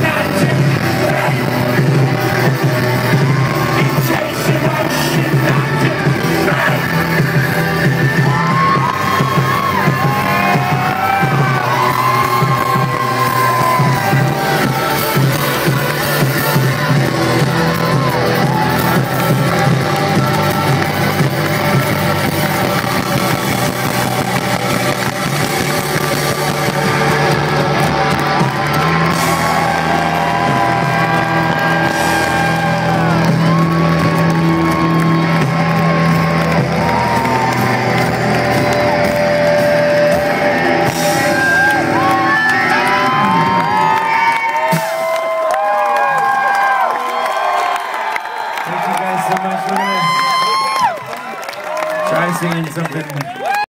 Not Thank you guys so much. We're try singing something.